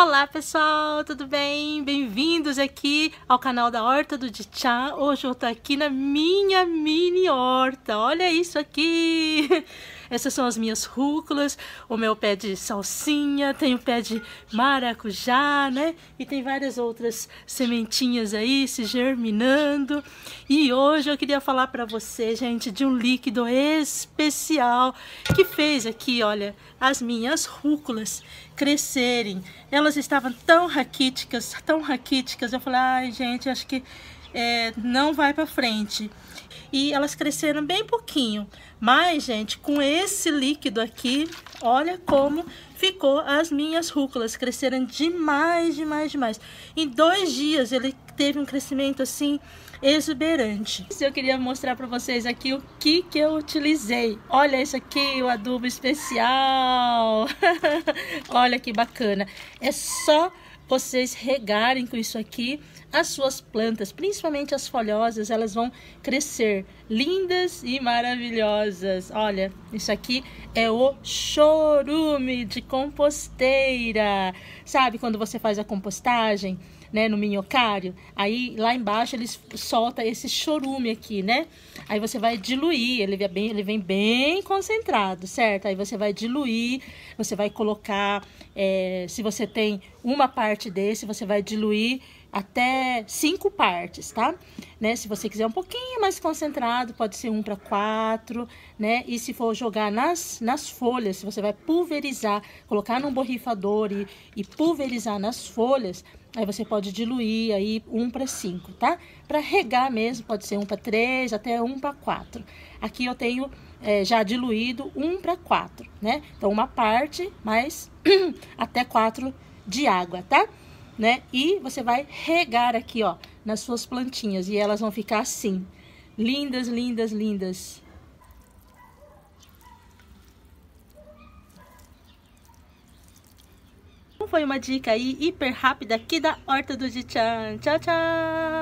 Olá pessoal, tudo bem? Bem-vindos aqui ao canal da Horta do Dichan. Hoje eu tô aqui na minha mini horta. Olha isso aqui! Essas são as minhas rúculas, o meu pé de salsinha, tem o pé de maracujá, né? E tem várias outras sementinhas aí se germinando. E hoje eu queria falar para você, gente, de um líquido especial que fez aqui, olha, as minhas rúculas crescerem. Elas estavam tão raquíticas, tão raquíticas. Eu falei, ai, gente, acho que é, não vai para frente e elas cresceram bem pouquinho. Mas, gente, com esse líquido aqui, olha como ficou as minhas rúculas. Cresceram demais, demais, demais. Em dois dias ele teve um crescimento assim exuberante. Eu queria mostrar para vocês aqui o que que eu utilizei. Olha isso aqui, o adubo especial. olha que bacana. É só vocês regarem com isso aqui as suas plantas, principalmente as folhosas, elas vão crescer lindas e maravilhosas. Olha, isso aqui é o chorume de composteira. Sabe quando você faz a compostagem? Né, no minhocário, aí lá embaixo eles solta esse chorume aqui, né? Aí você vai diluir, ele vem bem, ele vem bem concentrado, certo? Aí você vai diluir, você vai colocar, é, se você tem uma parte desse, você vai diluir até cinco partes, tá? Né? Se você quiser um pouquinho mais concentrado, pode ser um para quatro, né? E se for jogar nas, nas folhas, se você vai pulverizar, colocar num borrifador e, e pulverizar nas folhas, Aí você pode diluir aí 1 para 5, tá? Para regar mesmo, pode ser 1 para 3, até 1 para 4. Aqui eu tenho é, já diluído 1 para 4, né? Então, uma parte mais até 4 de água, tá? Né? E você vai regar aqui, ó, nas suas plantinhas. E elas vão ficar assim, lindas, lindas, lindas. foi uma dica aí hiper rápida aqui da Horta do Dichan. Tchau, tchau!